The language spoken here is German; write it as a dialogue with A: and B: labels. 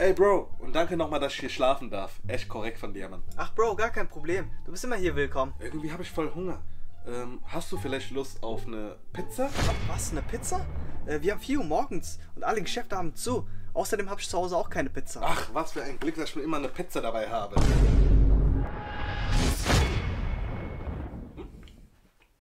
A: Ey, Bro, und danke nochmal, dass ich hier schlafen darf. Echt korrekt von dir, Mann.
B: Ach, Bro, gar kein Problem. Du bist immer hier willkommen.
A: Irgendwie habe ich voll Hunger. Ähm, hast du vielleicht Lust auf eine Pizza?
B: Was, eine Pizza? Äh, wir haben 4 Uhr morgens und alle Geschäfte haben zu. Außerdem habe ich zu Hause auch keine Pizza.
A: Ach, was für ein Glück, dass ich mir immer eine Pizza dabei habe.